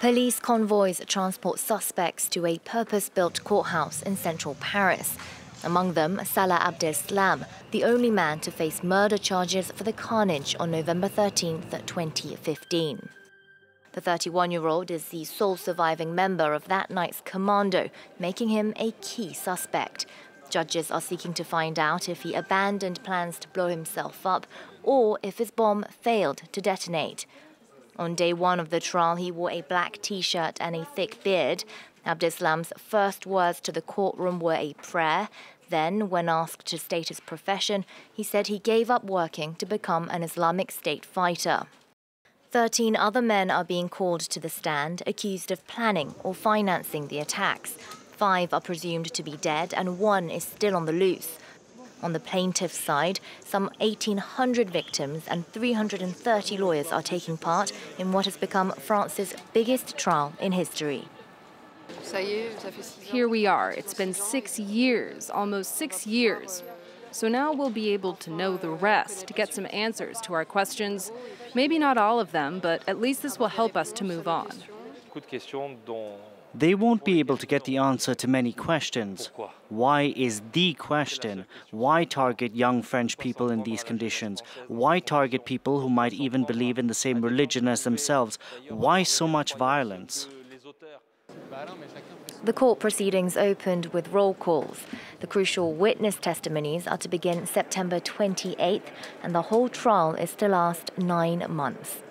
Police convoys transport suspects to a purpose built courthouse in central Paris. Among them, Salah Abdeslam, the only man to face murder charges for the carnage on November 13, 2015. The 31 year old is the sole surviving member of that night's commando, making him a key suspect. Judges are seeking to find out if he abandoned plans to blow himself up or if his bomb failed to detonate. On day one of the trial, he wore a black t shirt and a thick beard. Abdeslam's first words to the courtroom were a prayer. Then, when asked to state his profession, he said he gave up working to become an Islamic State fighter. Thirteen other men are being called to the stand, accused of planning or financing the attacks. Five are presumed to be dead, and one is still on the loose. On the plaintiff's side, some 1,800 victims and 330 lawyers are taking part in what has become France's biggest trial in history. Here we are. It's been six years, almost six years. So now we'll be able to know the rest, to get some answers to our questions. Maybe not all of them, but at least this will help us to move on. They won't be able to get the answer to many questions. Why is the question? Why target young French people in these conditions? Why target people who might even believe in the same religion as themselves? Why so much violence? The court proceedings opened with roll calls. The crucial witness testimonies are to begin September 28th, and the whole trial is to last nine months.